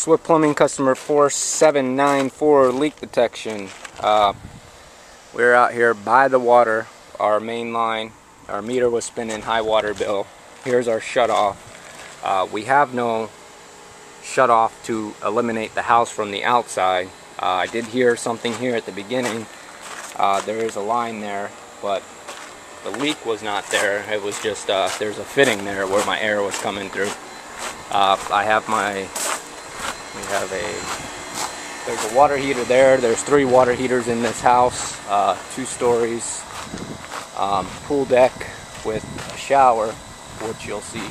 Swift Plumbing customer 4794 leak detection. Uh, we're out here by the water, our main line. Our meter was spinning high water bill. Here's our shut off. Uh, we have no shut off to eliminate the house from the outside. Uh, I did hear something here at the beginning. Uh, there is a line there, but the leak was not there. It was just, uh, there's a fitting there where my air was coming through. Uh, I have my we have a, there's a water heater there. There's three water heaters in this house, uh, two stories, um, pool deck with a shower, which you'll see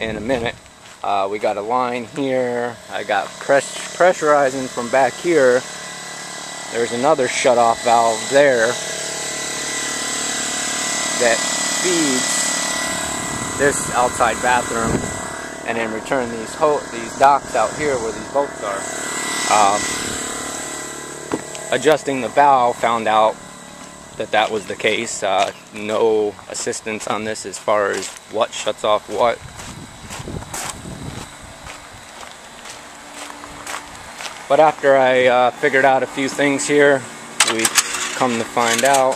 in a minute. Uh, we got a line here. I got press pressurizing from back here. There's another shut-off valve there that feeds this outside bathroom and in return these these docks out here where these boats are. Um, adjusting the bow, found out that that was the case. Uh, no assistance on this as far as what shuts off what. But after I uh, figured out a few things here, we come to find out,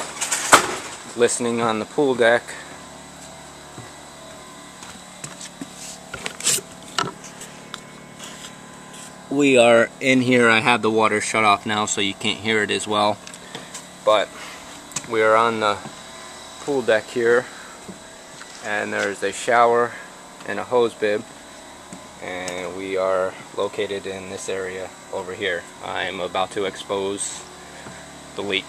listening on the pool deck, we are in here. I have the water shut off now so you can't hear it as well. But we are on the pool deck here and there's a shower and a hose bib and we are located in this area over here. I'm about to expose the leak.